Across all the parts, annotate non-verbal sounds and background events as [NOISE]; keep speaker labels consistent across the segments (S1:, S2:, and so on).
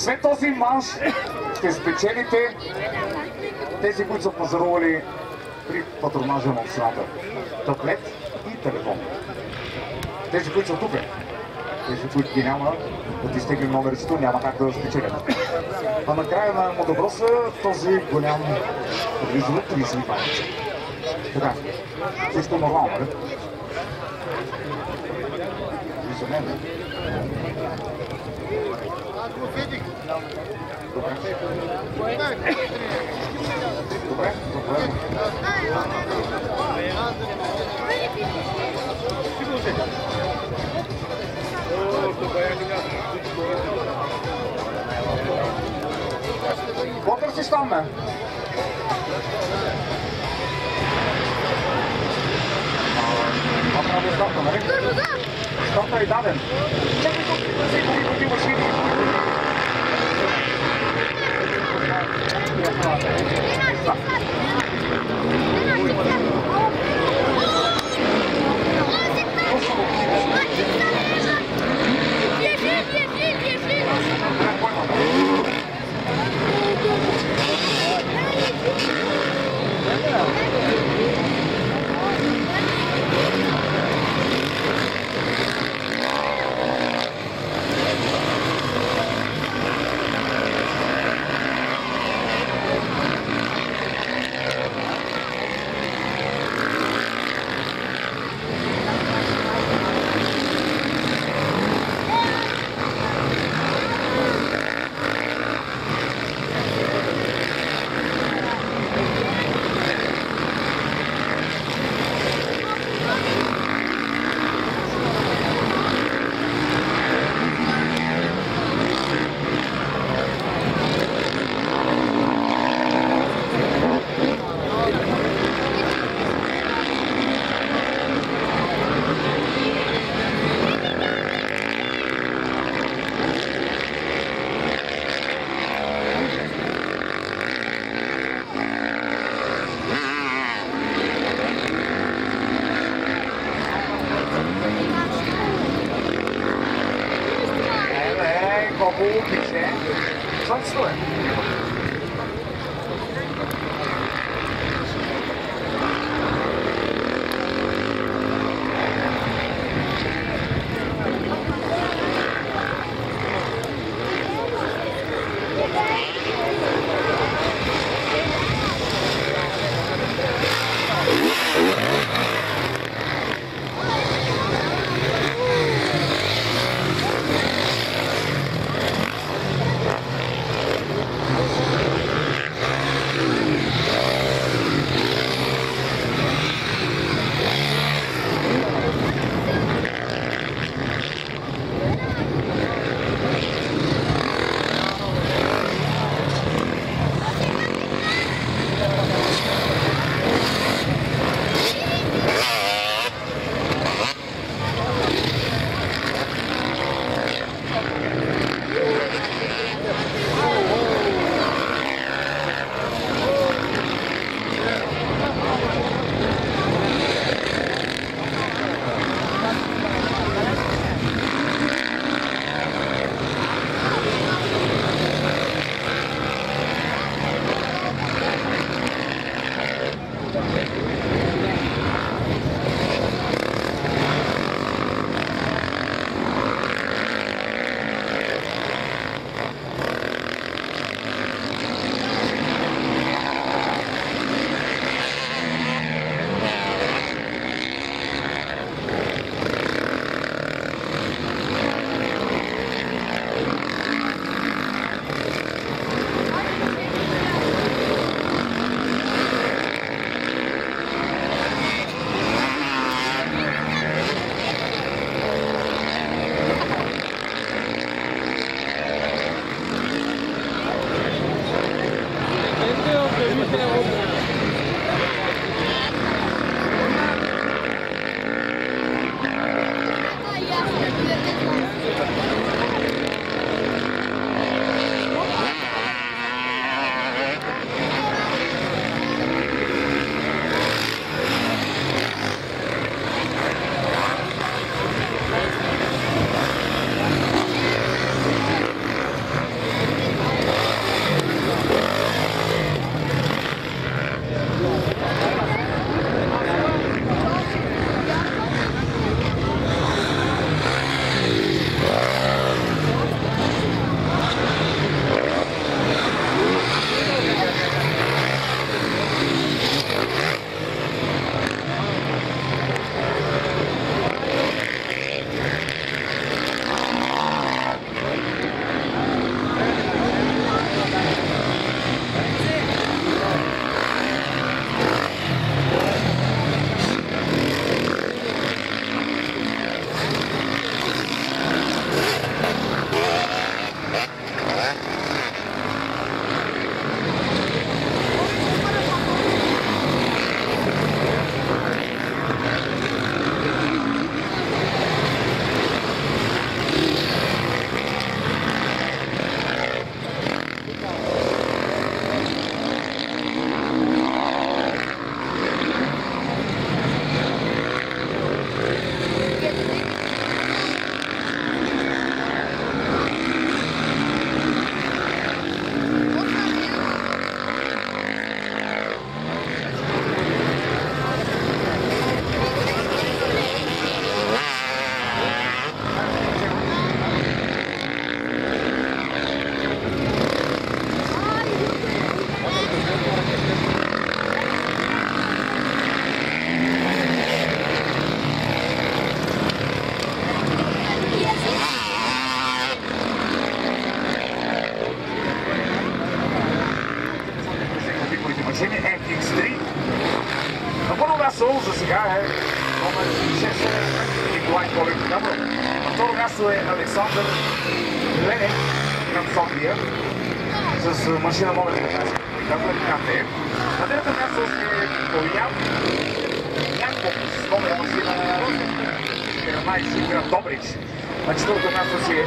S1: След този манш ще спечелите тези, които са пазарували при патронажа на общината. Таблет и телефон. Тези, които са тук, тези, които ги няма, да ти стегли номерчето, няма как да спечелят. А накрая на мотокроса този голям виждаме 32 паница. Така, всичко нормално, нали? За мен. Добре. Добре, добре. Какво търсиш там, бе? Това прави старта, нали? Старта е даден. Чакай тук, да се 今、出発。今、出発。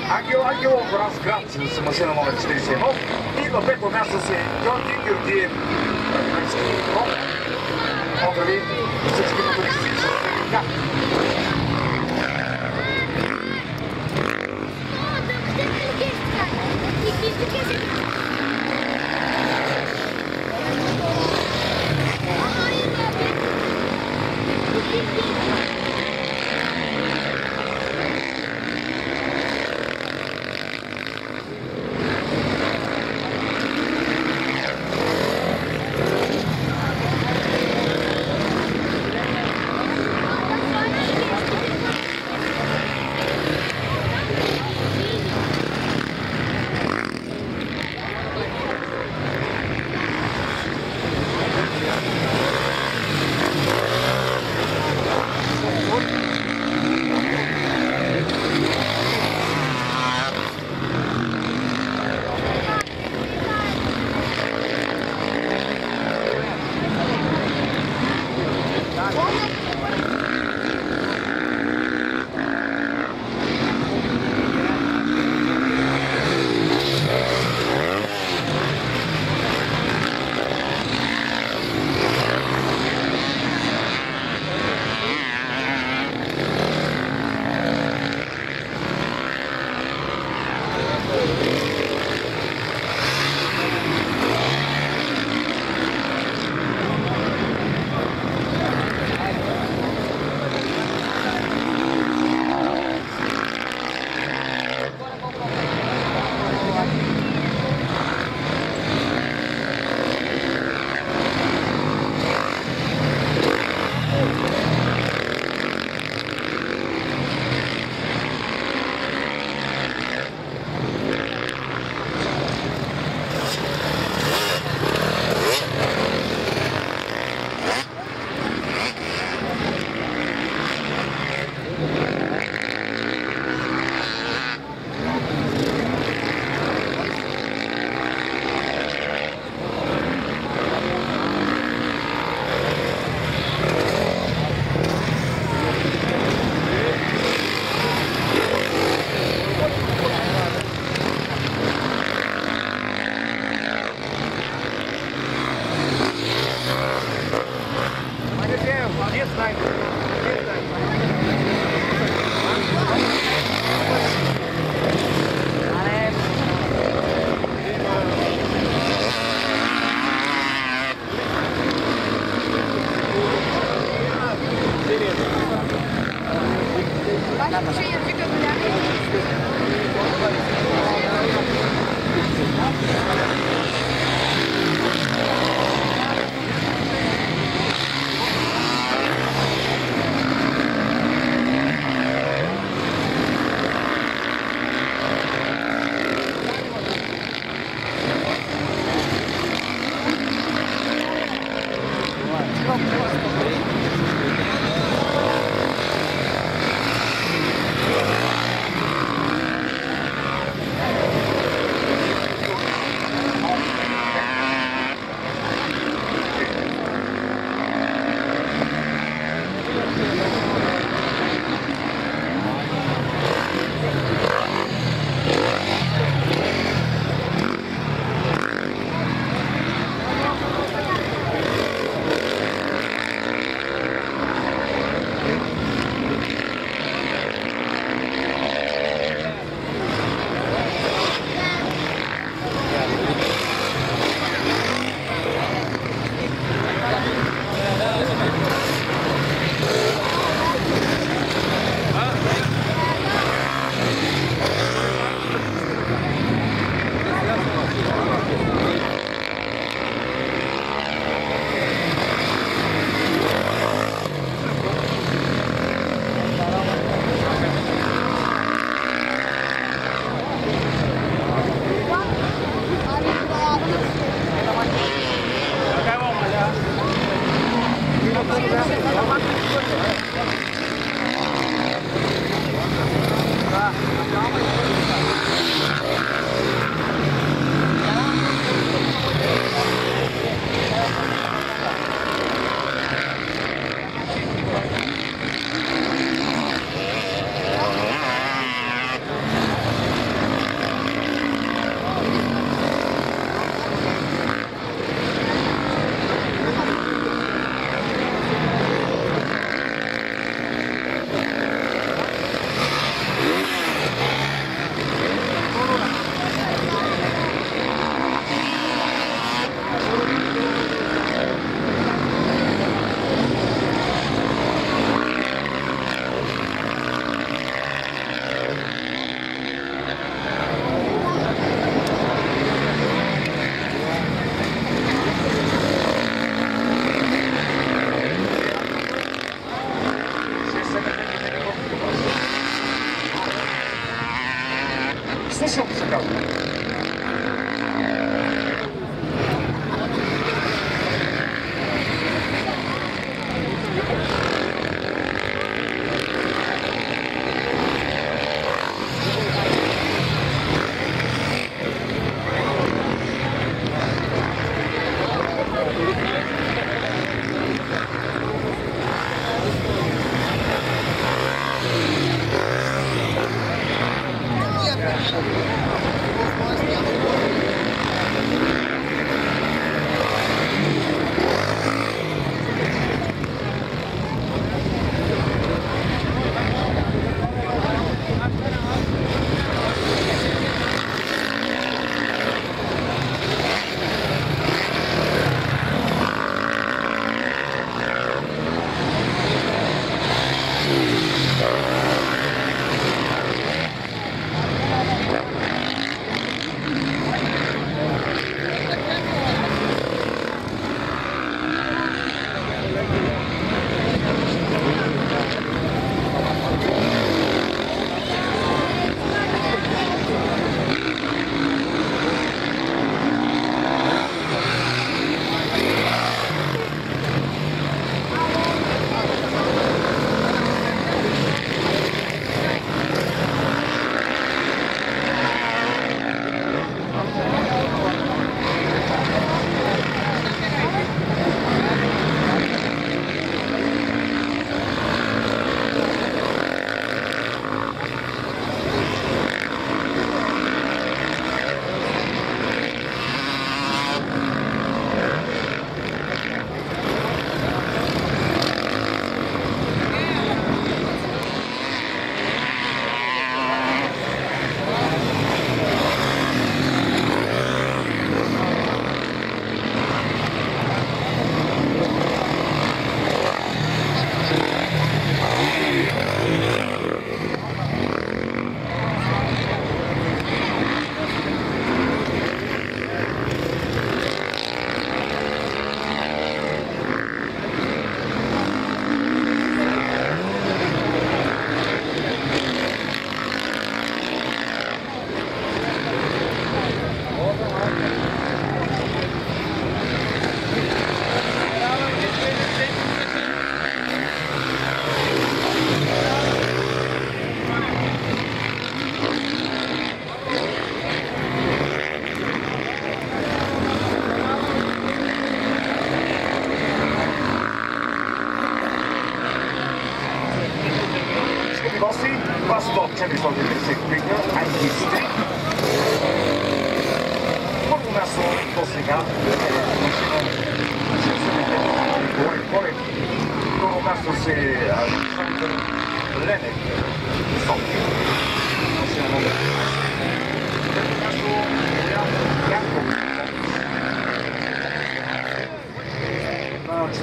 S1: Aqui, aqui o obraz grátis, se você não mora de Teresina, e você começa a ser, eu digo que eu digo, Olha ali, vocês que não precisam ficar.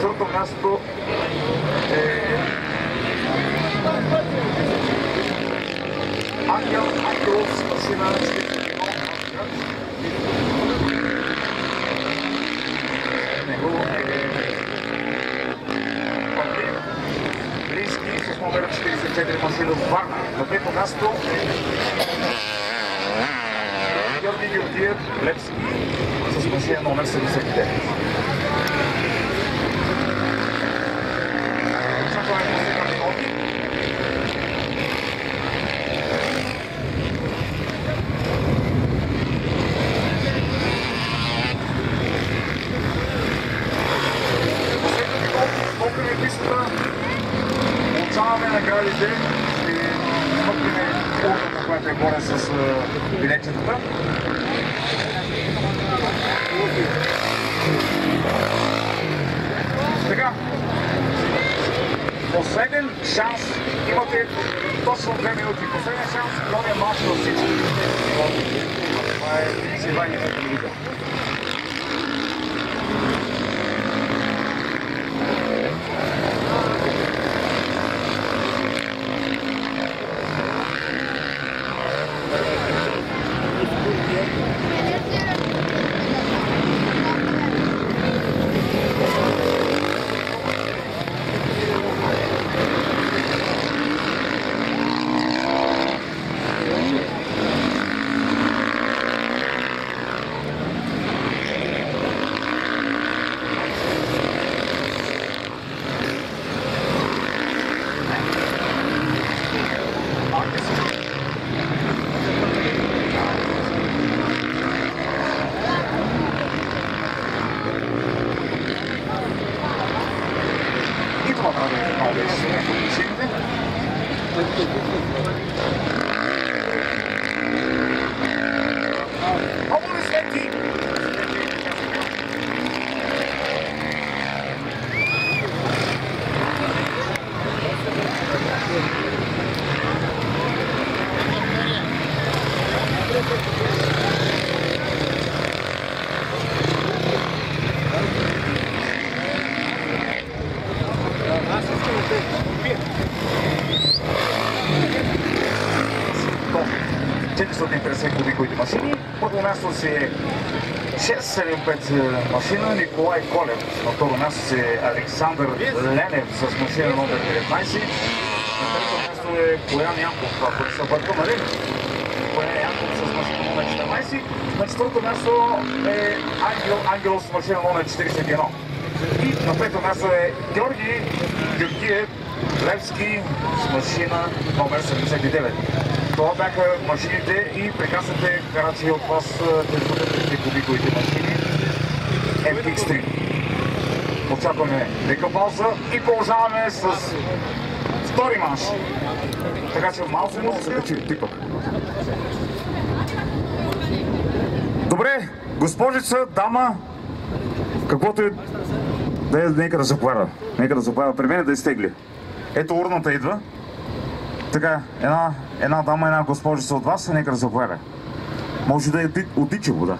S1: На четвърто място е Ангел Ангелов с машина 41 Него е Павлин Близки с номер 44 машина в Варна. На пето място Георги Георгиев Лепски с машина номер 79. Място си е 675 машина Николай Колев. На второ място е Александър Ленев с машина номер 19. На трето място е Боян Янков, ако не се бъркам, нали? Боян Янков с машина номер 14. На четвърто място е Ангел Ангел с машина номер 41. И на пето място е Георги Георгиев Левски с машина номер 79. Това бяха машините и прекрасните гаранции от вас, тези кубиковите машини MTX3. Очакваме лека пауза и продължаваме с втори манш. Така че малко много се качи ти пък. Добре, госпожица, дама, каквото е, да нека да заповяда. Нека да заповяда при мен да изтегли. Ето урната идва. Така, една, една дама, една госпожица от вас, нека да заповяда. Може да е оти- отича вода.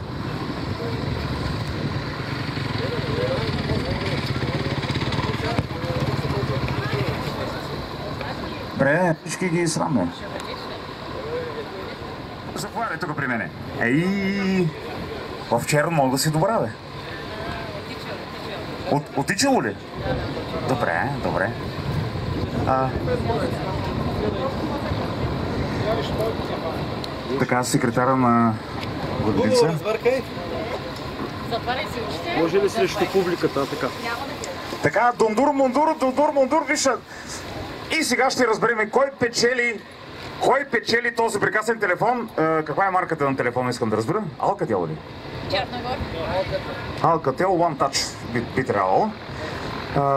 S1: Бре, всички ги срамне. Заповядай тук при мене. Ей, в черно мога да си добра, бе. От, отичало ли? Добре, добре. А, така, секретара на
S2: очите.
S3: Може ли срещу публиката така?
S1: Така, дундур, мундур, дундур, мундур, виша. И сега ще разберем кой печели, кой печели този прекрасен телефон. Е, каква е марката на телефона, искам да разбера. Alcatel ли?
S2: Черногор.
S1: Alcatel One Touch би, би трябвало.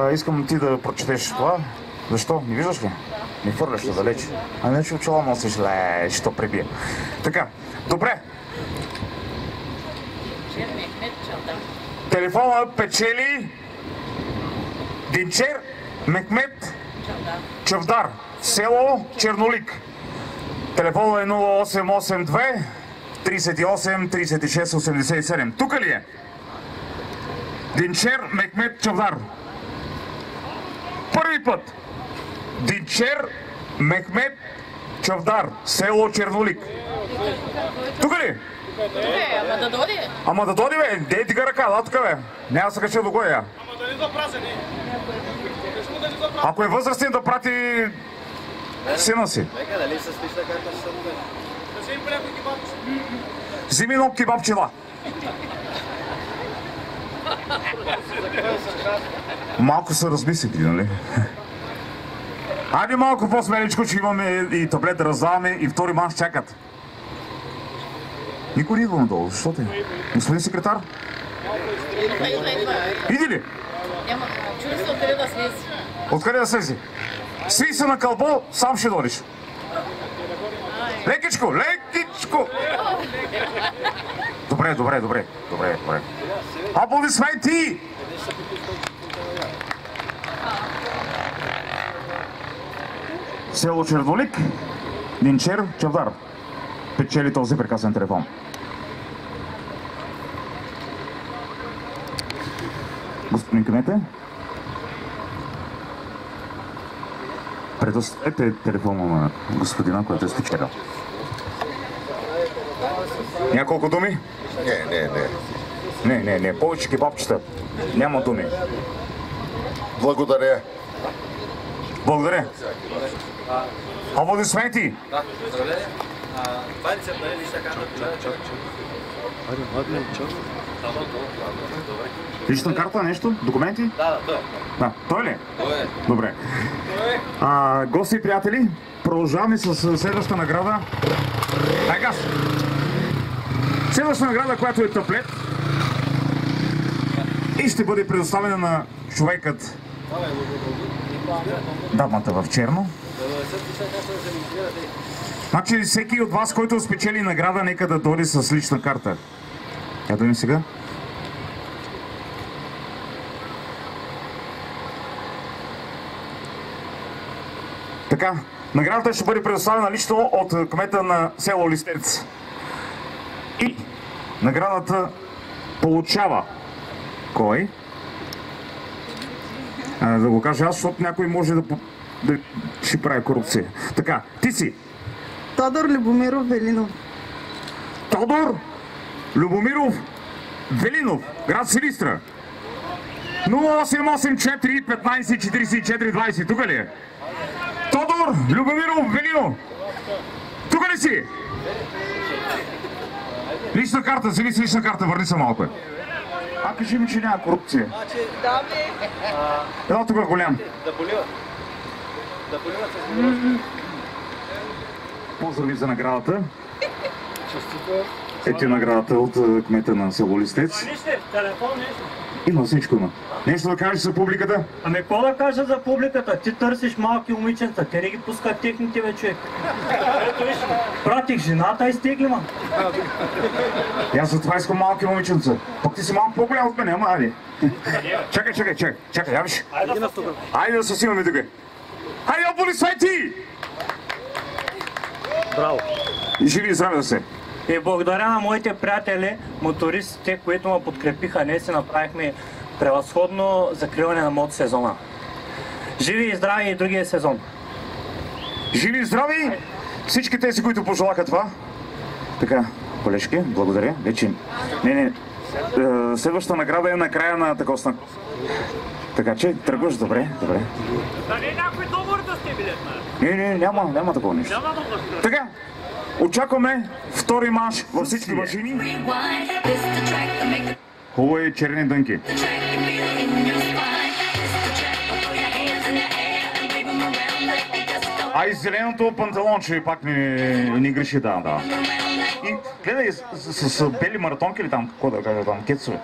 S1: Е, искам ти да прочетеш това. Защо? Не виждаш ли? Не фърляш ли далеч? А не че очила носиш, ле, ще пребие. Така, добре. Телефона печели Динчер Мехмет
S2: Чавдар.
S1: Село Чернолик. Телефона е 0882 38 36 87. Тук ли е? Динчер Мехмет Чавдар. Първи път. Динчер Мехмет Чавдар, село Чернолик. Тук ли? е?
S2: Добре, ама да дойде.
S1: Ама да дойде, бе, дей ти ръка, да тук, бе. Няма се кача до гоя.
S4: Ама да не запразени.
S1: Ако е възрастен да прати сина си.
S5: Нека дали с лична карта ще съм
S4: Да вземи по някой кебабче.
S1: Вземи едно кебабчила. Малко се размислили, нали? Айде малко по-смеличко, че имаме и таблет да раздаваме и втори манш чакат. Никой не идва надолу, защо те? Господин секретар, иди ли?
S2: Няма, чули се откъде да слезе.
S1: Откъде да слезе? Сви се на кълбо, сам ще дойдеш. Лекичко, лекичко! Добре, добре, добре, добре, добре. Аплодисменти! Село Чернолик, Нинчер, Чавдар. Печели този прекрасен телефон. Господин Кмете, предоставете телефона на господина, който е спечелил. Няколко думи?
S5: Не, не, не.
S1: Не, не, не, повече кебабчета. Няма думи.
S5: Благодаря.
S1: Благодаря. Аплодисменти!
S5: Да, здравейте. Баницата е лична карта. Чак,
S3: Айде, ладно, чак.
S1: Лична карта, нещо? Документи?
S5: Да, да, той.
S1: Да. Той ли? е?
S5: Той е.
S1: Добре. А, гости и приятели, продължаваме с следващата награда. Дай газ! Следващата награда, която е таблет и ще бъде предоставена на човекът дамата в черно. Значи всеки от вас, който спечели награда, нека да дойде с лична карта. Я да ми сега. Така, наградата ще бъде предоставена лично от е, кмета на село Листерц. И наградата получава кой? А, да го кажа аз, защото някой може да, да ще прави корупция. Така, ти си
S6: Тодор Любомиров Велинов.
S1: Тодор Любомиров Велинов, град Силистра. 0884 15 44 20. Тук ли е? Тодор Любомиров Велинов. Тук ли си? Лична карта, вземи си лична карта, върни се малко. А кажи ми, че няма корупция. Едно тук е голям.
S5: Да полива. Да полива с
S1: Поздрави за наградата. Ето е наградата от е, кмета на село Листец.
S7: Телефон нещо.
S1: Има всичко има. Нещо да кажеш за публиката?
S7: Ами какво да кажа за публиката? Ти търсиш малки момиченца, те не ги пускат техните бе човек. Ето виж, пратих жената и стегли ма.
S1: И аз за това искам малки момиченца. Пък ти си малко по-голям от мен, ама айде. Чакай, чакай, чакай, чакай, я виж.
S7: Айде да
S1: се снимаме тук. Хайде, аплодисменти!
S3: Браво.
S1: И живи и здрави да се.
S7: И благодаря на моите приятели, мотористите, които ме подкрепиха. Ние си направихме превъзходно закриване на мод сезона. Живи и здрави и другия сезон.
S1: Живи и здрави! Всички тези, които пожелаха това. Така, колежки, благодаря. Вече. Не, не. е, Следващата награда е на края на такова знак. Така че тръгваш добре, добре.
S7: Дали някой договор да сте билет?
S1: Не, не, няма, няма такова нещо.
S7: Няма договор.
S1: Така, очакваме втори манш във всички машини.
S8: The
S1: Хубави черни дънки. А и зеленото панталонче пак ни, ни греши, да, да. И гледай, с, с, с бели маратонки или там, какво да кажа там, кецове.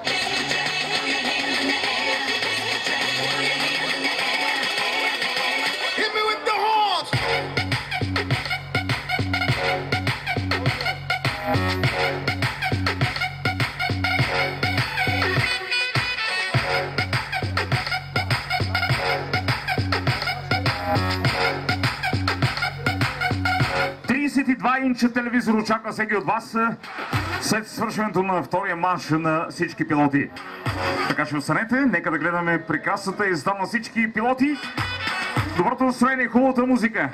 S1: 32 инча телевизор очаква всеки от вас е, след свършването на втория манш на всички пилоти. Така че останете, нека да гледаме прекрасната езда на всички пилоти. Доброто настроение, хубавата музика.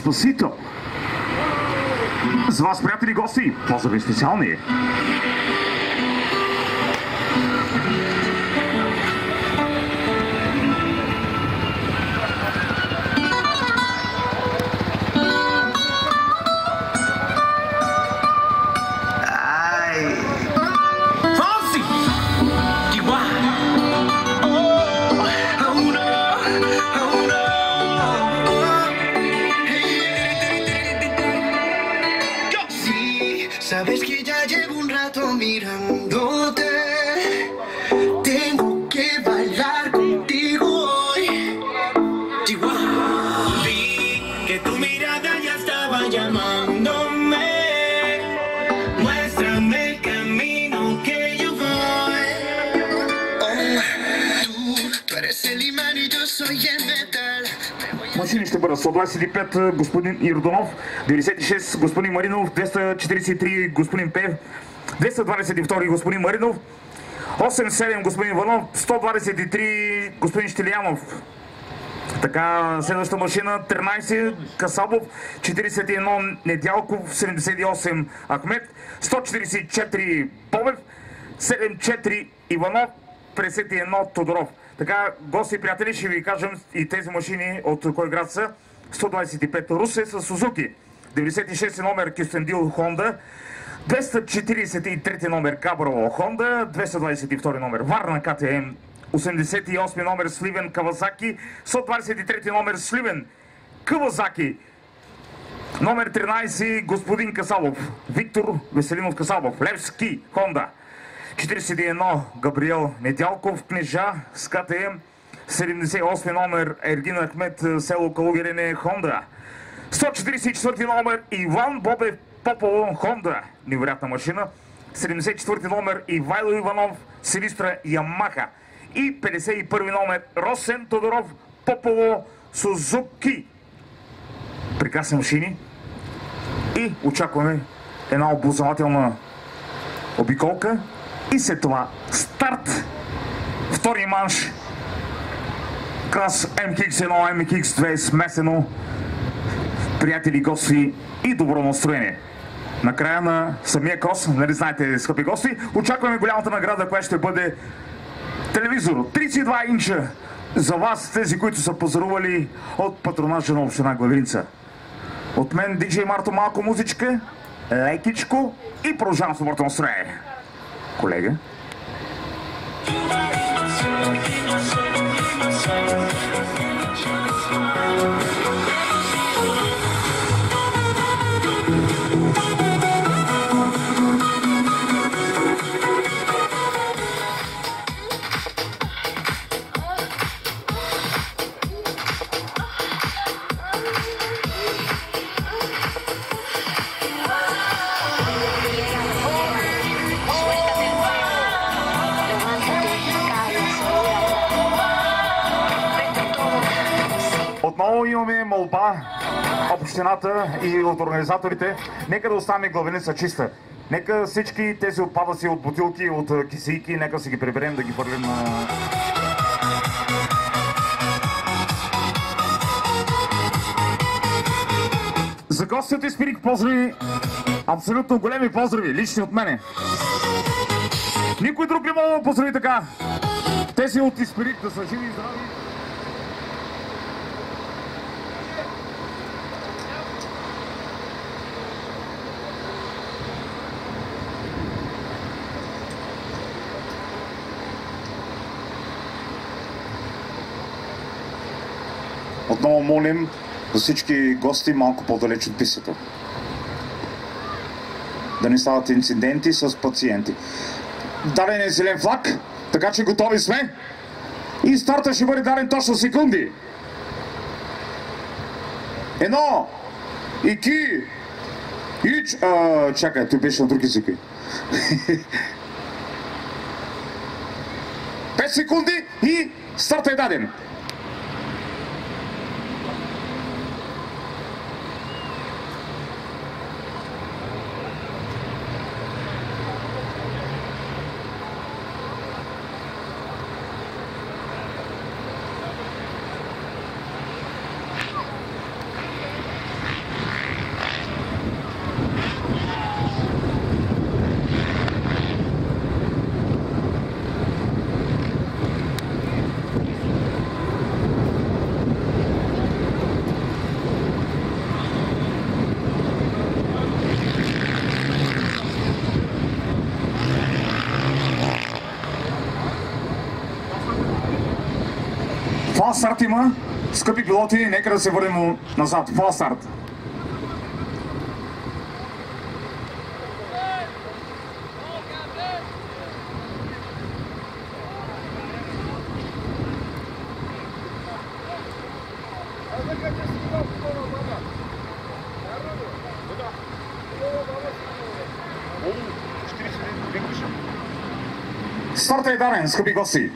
S1: Деспасито! За вас, приятели гости, поздрави специални! Бъдат 125 господин Ирдонов, 96 господин Маринов, 243 господин Пев, 222 господин Маринов, 87 господин Иванов, 123 господин Штилиянов. Така, следващата машина 13 Касабов, 41 Недялков, 78 Ахмет, 144 Бобев, 74 Иванов, 51 Тодоров. Така, гости и приятели, ще ви кажем и тези машини от кой град са. 125 Русе с Сузуки, 96 номер Кюстендил Хонда, 243 номер Каброво Хонда, 222 номер Варна КТМ, 88 номер Сливен Кавазаки, 123 номер Сливен Кавазаки, номер 13 господин Касалов, Виктор Веселинов Касалов, Левски Хонда, 41 Габриел Недялков, Кнежа с КТМ, 78 номер Ергин Ахмет, село Калугерене Хонда, 144 номер Иван Бобев Попово Хонда, невероятна машина, 74 номер Ивайло Иванов, Силистра Ямаха. И 51 номер Росен Тодоров Попово Сузуки. Прекрасни машини. И очакваме една обозователна обиколка и след това старт. Втори манш. Клас MX1, MX2 смесено. Приятели, гости и добро настроение. Накрая на самия крос, нали знаете, скъпи гости, очакваме голямата награда, която ще бъде телевизор. 32 инча за вас, тези, които са позорували от патронажа на община Главинца. От мен, диджей Марто, малко музичка, лекичко и продължавам с доброто настроение. Колега. Молба общината и от организаторите. Нека да остане главеница чиста. Нека всички тези отпадъци от бутилки, от кисийки, нека си ги приберем да ги хвърлим на... За гостите изпирих поздрави, абсолютно големи поздрави, лични от мене. Никой друг не мога да поздрави така. Тези от Испирит да са живи и здрави. Отново молим за всички гости малко по-далеч от писата. Да не стават инциденти с пациенти. Даден е зелен флаг, така че готови сме. И старта ще бъде даден точно секунди. Едно. И ки. И... ч- А, чакай, той беше на други езики. 5 [LAUGHS] секунди и старта е даден. Фал старт има. Скъпи пилоти, нека да се върнем назад. Фал старт. Старта е дарен, скъпи гости.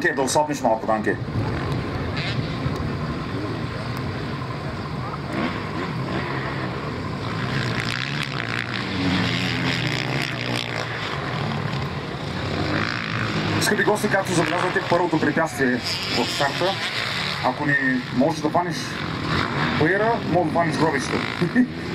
S1: Данке, да особнеш малко, Данке. Скъпи гости, както забелязвате, първото препятствие в старта. Ако не можеш да паниш паира, може да паниш гробището. [LAUGHS]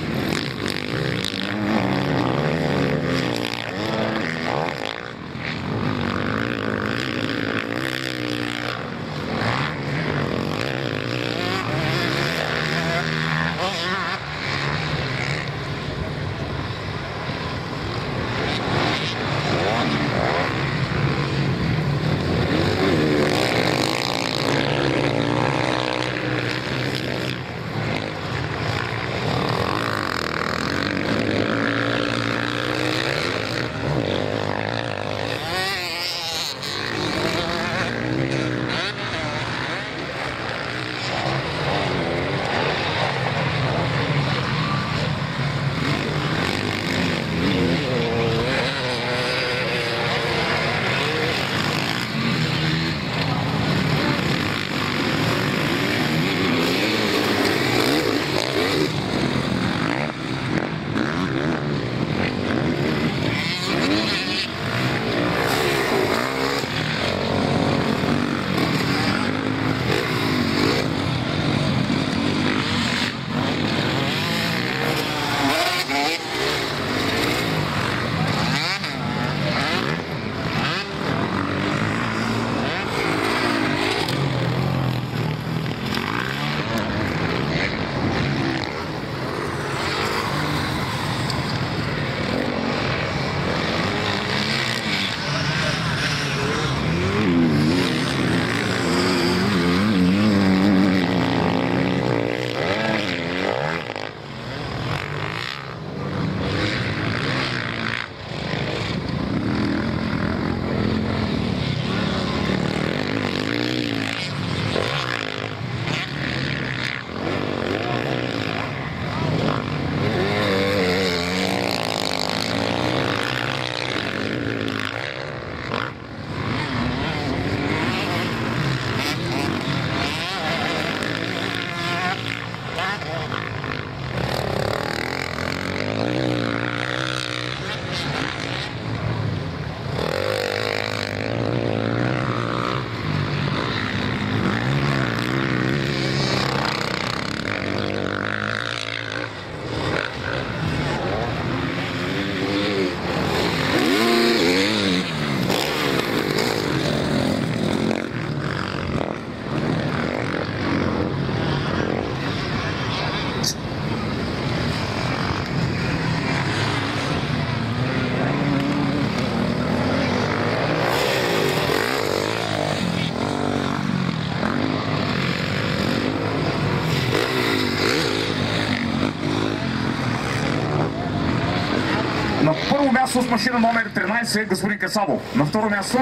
S1: място с машина номер 13 господин Касабов. На второ място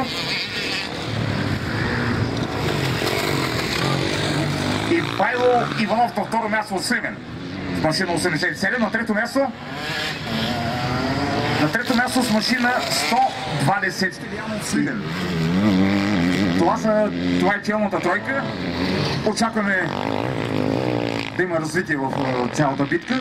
S1: и Пайло Иванов на второ място от Сливен. С машина 87. На трето място на трето място с машина 120 Стилиан от Сливен. Това, са, това е челната тройка. Очакваме да има развитие в цялата битка.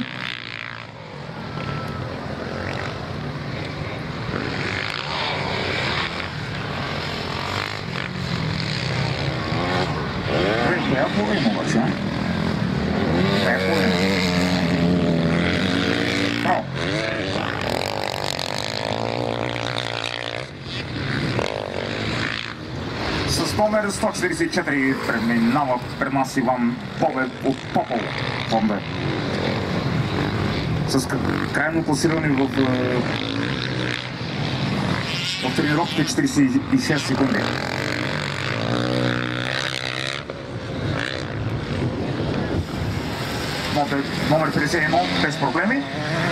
S1: Добре, коя кола има обаче, а? Коя кола има? Браво! С номер 144 преминава пред нас Иван Бобев от Попол. Бомбе. С крайно класиране в, е, в тренировките 46 секунди. Номер, номер 51 без проблеми.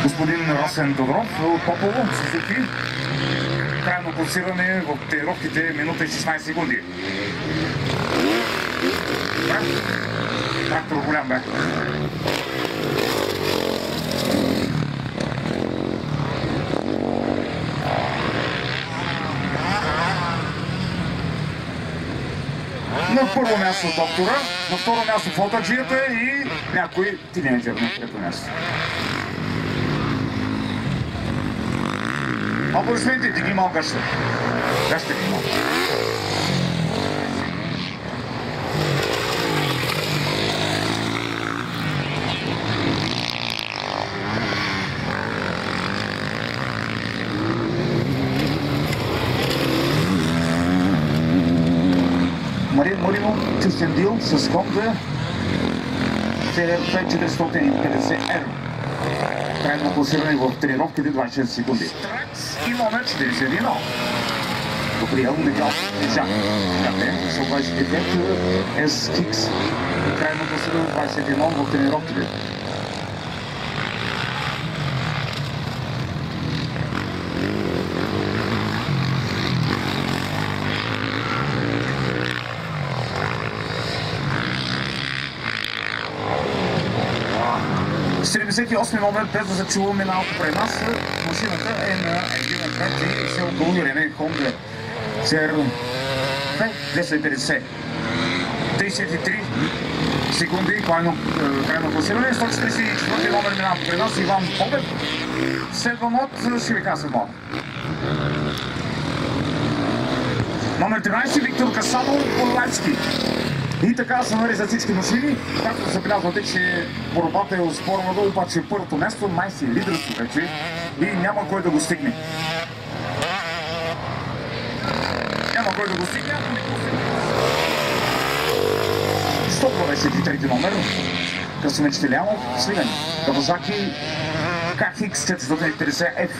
S1: Господин Росен Тодоров от Попово, Сузуки. Крайно класиране в тренировките минута и 16 секунди. Трактор голям бе. На първо място доктора, на второ място фотоджията и някой тинейджър на трето място. Аплодисменти, диги малко гаща. Гаща ги малко. Марин Марино, честен дил с Honda CRF 450R. Крайно класиране в тренировките 26 секунди. И номер 41. Добриел Мигал Жак. КТ 125 SX. Крайно класиране 21 в тренировките. С 78 номер, без да зачуваме малко при нас, машината е на един атлет и се около Рене Honda CR 250. 33 секунди, крайно, е, крайно класиране. 144 номер минава при нас Иван Побед. Следвам от Шивика Самон. Номер 13 Виктор Касанов Орлайски. И така са нарезат всички машини. Както забелязвате, че борбата е оспорена, обаче първото място най-си е лидерство вече и няма кой да го стигне. Няма кой да го стигне, ако не го стигне. 123 номер. Красимир Челянов, Сливен. Кавазаки KX 450F.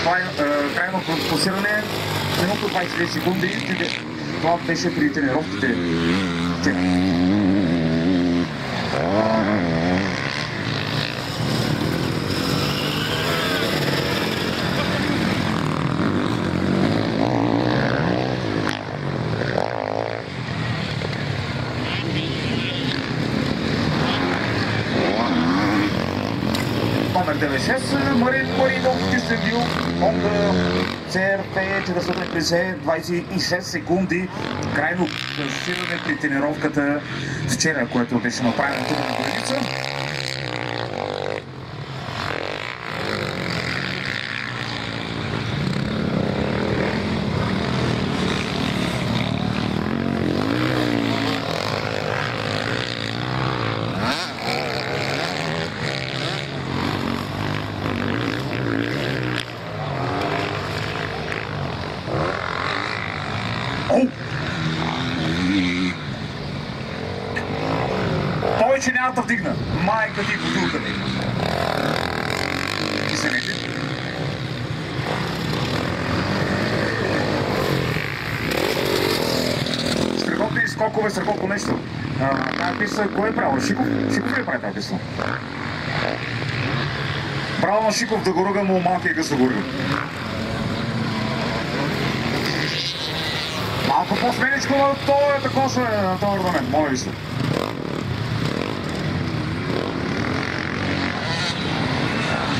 S1: Това е е, крайно класиране. Минуто 22 секунди. Това беше при тренировките. Те. Номер 96, Марин Маринов, Кристен Дил, Honda CRP 450, 26 секунди. Крайно класиране при тренировката вчера, което беше направено тук на граница. О! Повече няма да вдигна. Майка ти бутулка ми. Киселете. Скокове, страхотно нещо. Тая писа, кой е правил? Шиков? Шиков ли е прави тази писа? Браво на Шиков да го руга, но малкия късогорил. Малко по-сменичко на този такова на този орнамент, моля ви се.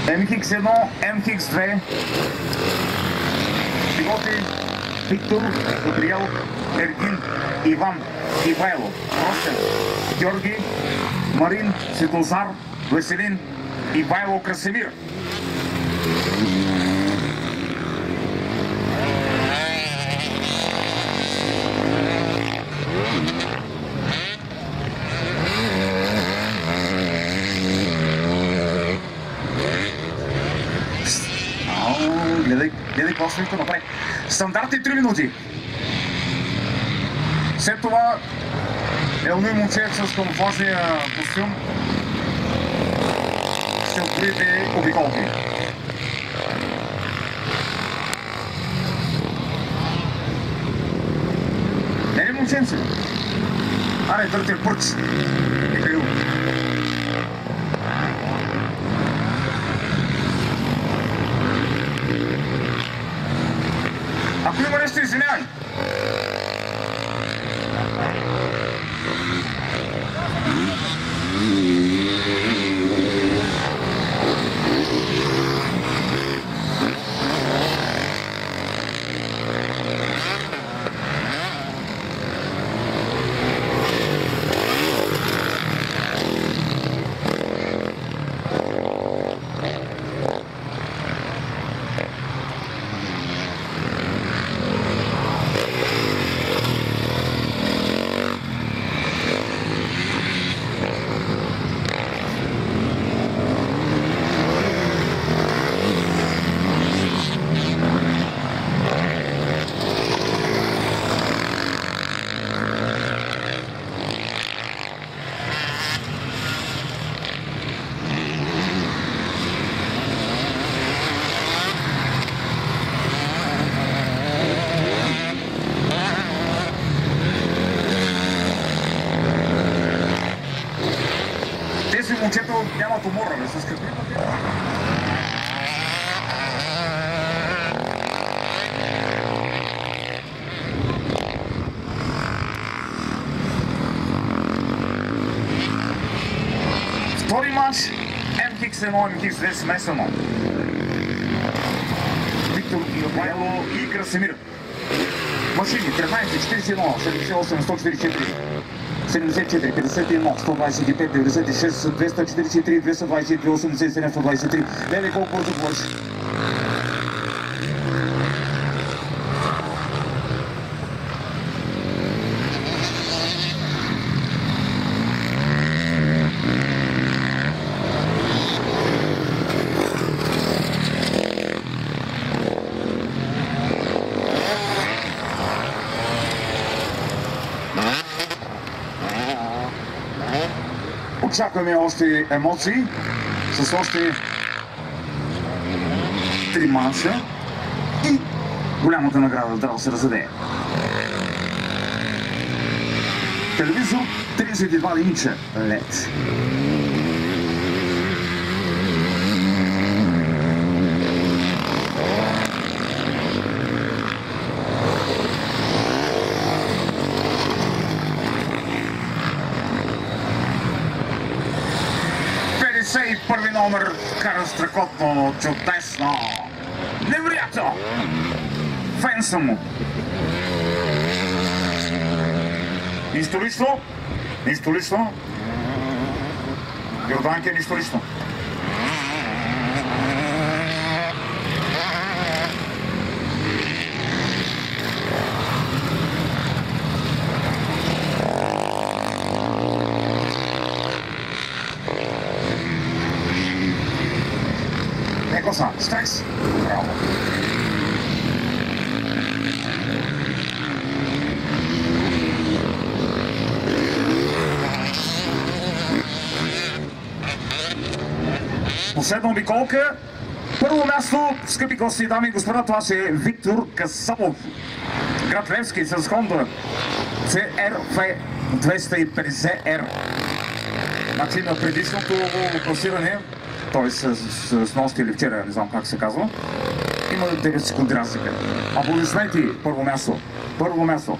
S1: MX1, MX2, пилоти Виктор, Габриел, Ергин, Иван, Ивайло, Росен, Георги, Марин, Светозар, Веселин, Ивайло Красимир. Ау, Гледай, гледай какво ще направи. Стандартни 3 минути. След това Елни момче с камуфлажния костюм ще откриете обиколки. Не ли момченце? Аре, дърте пърч. Михаил. Ако има нещо, извинявай. Тези момчета нямат умора, бе, с какви Втори матч MX1, MX2 смесено. Виктор Ивайло и Красимир. Машини 13, 41, 78, 144. 74, 51, 125, 96, 243, 222, 87, 123. Леле, колко бързо говориш? Очакваме още емоции с още три манша и голямата награда да се раздаде. Телевизор 32 инча LED. и първи номер кара страхотно, чудесно, невероятно. Фен съм му. Нищо лично, нищо лично. Йорданке, нищо лично. Последна обиколка. Първо място, скъпи гости, дами и господа, това си е Виктор Касапов. Град Левски с Хонда CRV 250R. Значи на предишното класиране т.е. с, с, с нощи или вчера, не знам как се казва. Има 9 секунди разлика. Аплодисменти, първо място. Първо място.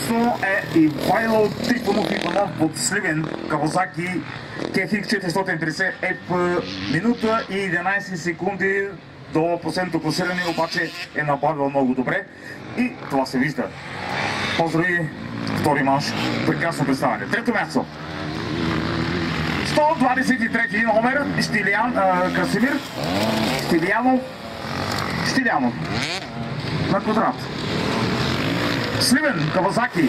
S1: Място е Ивайло Трифонов Иванов от Сливен, Кавазаки, Кехик 450 е в минута и 11 секунди до последното класиране, обаче е направил много добре и това се вижда. Поздрави, втори манш, прекрасно представяне. Трето място. 123 номер, Штилиан, а, Красимир, Штилианов, Штилянов, на квадрат. Сливен, Кавазаки,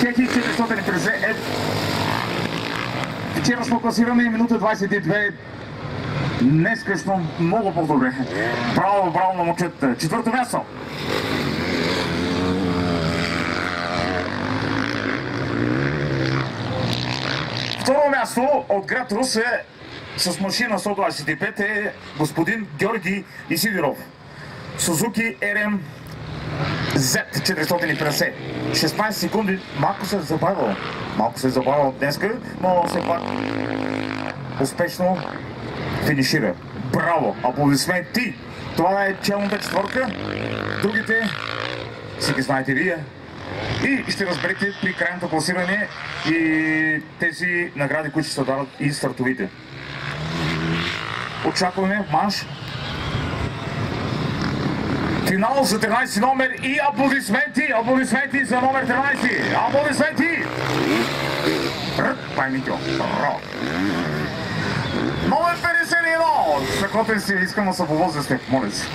S1: Кехи 450 е вчера сме класирани минута 22 Днес късно много по-добре. Браво, браво на момчета. Четвърто място. Второ място от град Русе с машина 125 е господин Георги Исидиров. Сузуки RM Z450. 16 секунди. Малко се е забавил. Малко се е забавил днеска, но все пак успешно финишира. Браво! Аплодисменти! Това е челната четвърка. Другите си ги знаете вие. И ще разберете при крайното класиране и тези награди, които ще се дават и стартовите. Очакваме манш. Финал за 13 номер и аплодисменти! Аплодисменти за номер 13! Аплодисменти! Браво! Номер 51! Страхотен си, искам да се повозя с теб, моля се.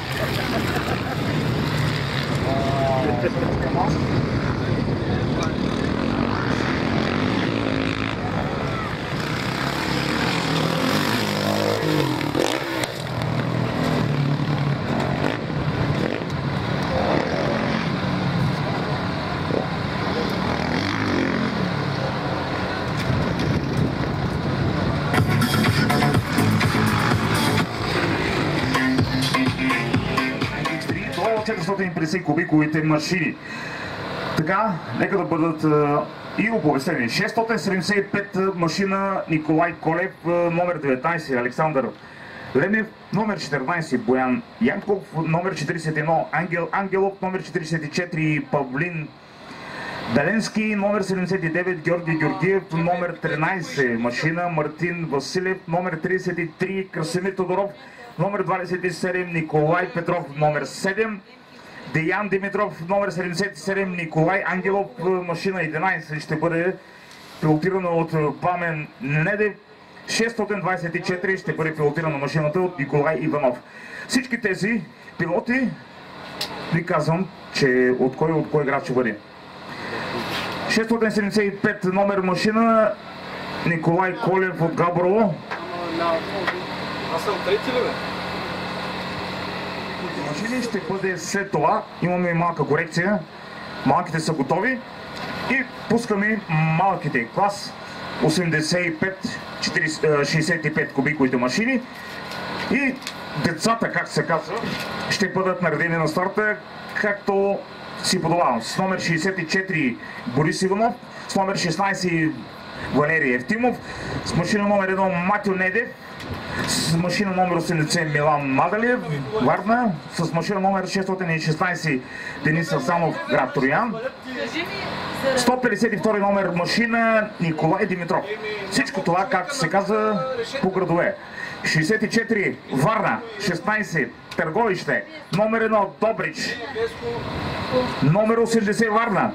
S1: 450 кубиковите машини. Така, нека да бъдат и оповестени. 675 машина Николай Колев, номер 19 Александър Ленев, номер 14 Боян Янков, номер 41 Ангел Ангелов, номер 44 Павлин Даленски, номер 79 Георги Георгиев, номер 13 машина Мартин Василев, номер 33 Красимир Тодоров, номер 27 Николай Петров, номер 7 Деян Димитров, номер 77 Николай Ангелов, машина 11 ще бъде пилотирана от Памен Недев, 624 ще бъде пилотирана машината от Николай Иванов. Всички тези пилоти ви казвам, че от кой от кой град ще бъде. 675 номер машина Николай Колев от Габрово.
S4: Аз съм трети ли бе?
S1: Машини ще бъде след това. Имаме малка корекция. Малките са готови. И пускаме малките клас 85, 40, 65 кубиковите машини. И децата, как се казва, ще бъдат наредени на старта, както си подобавам. С номер 64 Борис Иванов, с номер 16 Валерий Евтимов, с машина номер 1 Матио Недев, с машина номер 80 Милан Мадалев, Варна, с машина номер 616 Денис Асанов, град Троян, 152 номер машина Николай Димитров. Всичко това, както се каза, по градове. 64 Варна, 16 Търговище, номер 1 Добрич, номер 80 Варна,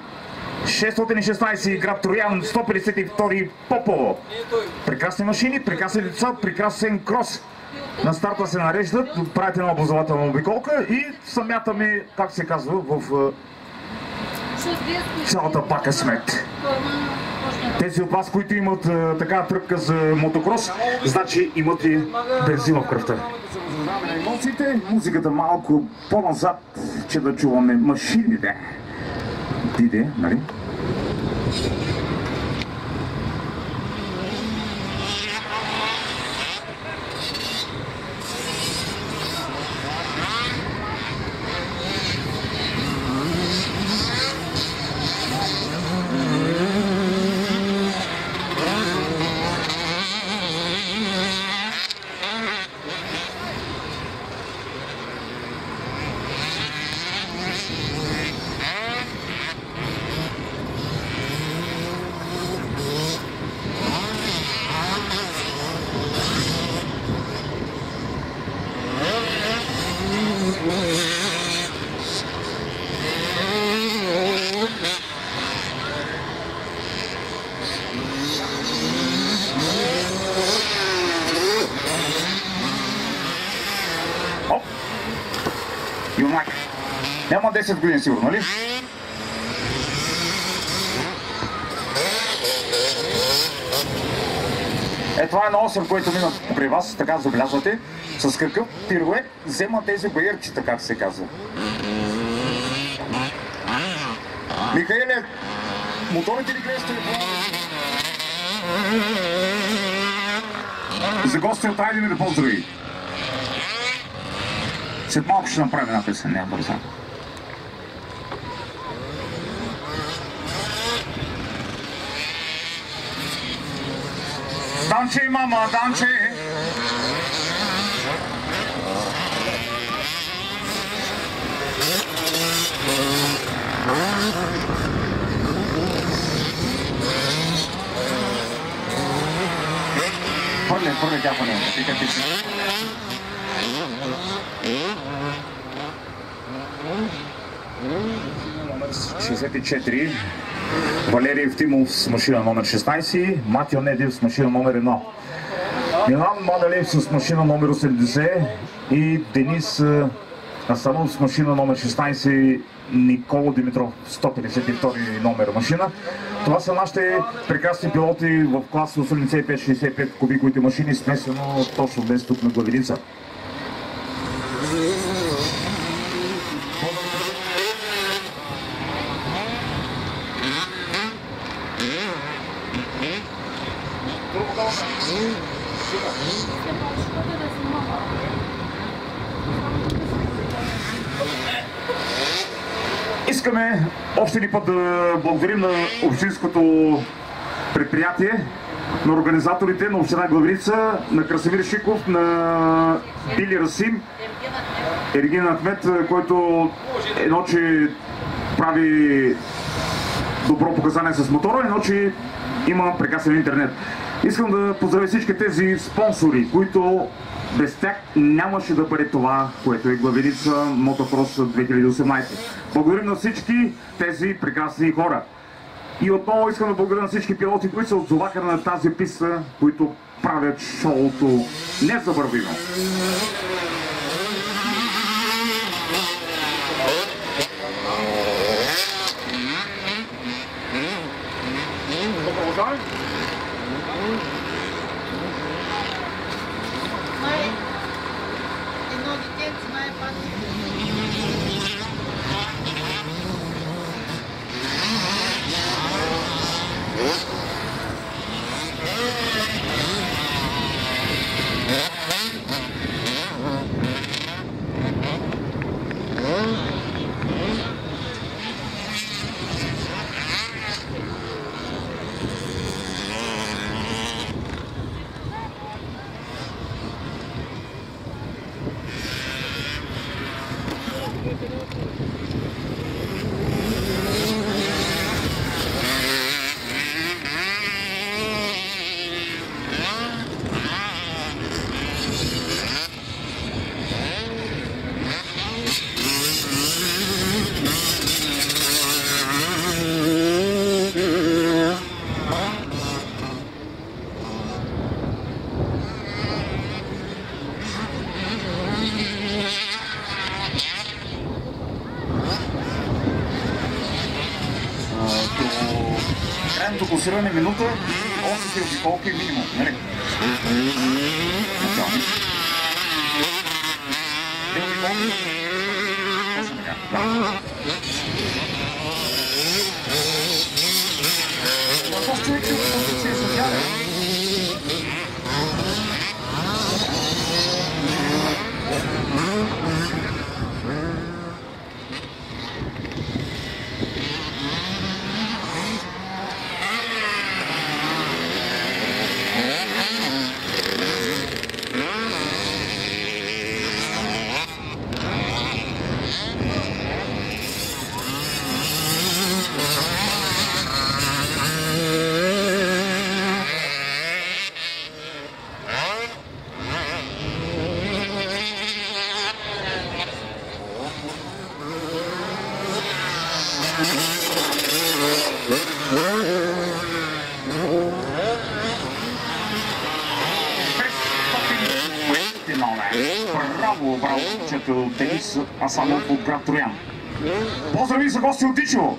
S1: 616 град Троян, 152 Попово. Прекрасни машини, прекрасни деца, прекрасен крос. На старта се нареждат, правят една образователна обиколка и самята как се казва, в е, цялата пака смет. Тези от вас, които имат е, така тръпка за мотокрос, значи имат и бензин в кръвта. Емоциите, музиката малко по-назад, че да чуваме машините. Диде, нали? 10 години сигурно, нали? Е, това е на 8, който мина при вас, така забелязвате. С какъв пирует взема тези баирчета, как се казва. Михаиле, моторите ли гледаш телефона? За гости от Райден да поздрави. След малко ще направим една песен, няма бърза. Данче, мама, Данче! Пърне, пърне тя по него, тика ти си. Номер 64. Валерий Евтимов с машина номер 16, Матио Недев с машина номер 1. Милан Мадалев с машина номер 80 и Денис Асанов с машина номер 16, Никола Димитров 152 номер машина. Това са нашите прекрасни пилоти в клас 85-65 кубиковите машини, смесено точно днес тук на Главиница. Искаме още един път да благодарим на общинското предприятие, на организаторите на община Главрица, на Красимир Шиков, на Били Расим, Ергин Ахмет, който едно, че прави добро показание с мотора, едно, че има прекрасен интернет. Искам да поздравя всички тези спонсори, които без тях нямаше да бъде това, което е главеница Мотокрос 2018. Благодарим на всички тези прекрасни хора. И отново искам да благодаря на всички пилоти, които се отзоваха на тази писта, които правят шоуто незабравимо.
S2: Май, едно детенце, май падне.
S1: Класиране минута и 8 обиколки минимум. Нали? Начално. Две обиколки. Точно така. Да. От град Троян. Поздрави за гости от Дичево!